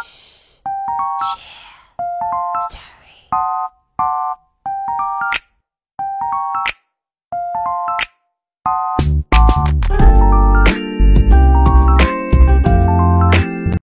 Shh.